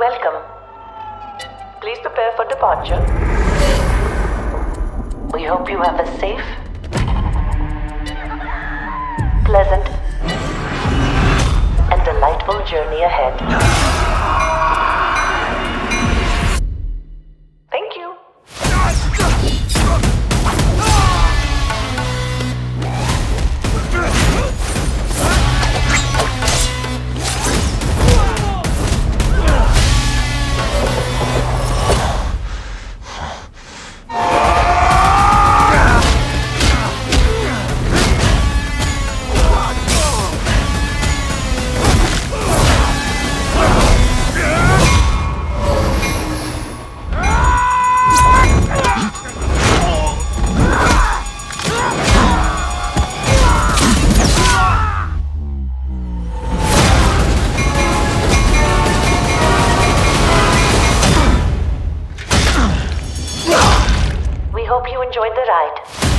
Welcome. Please prepare for departure. We hope you have a safe, pleasant, and delightful journey ahead. You enjoyed the ride.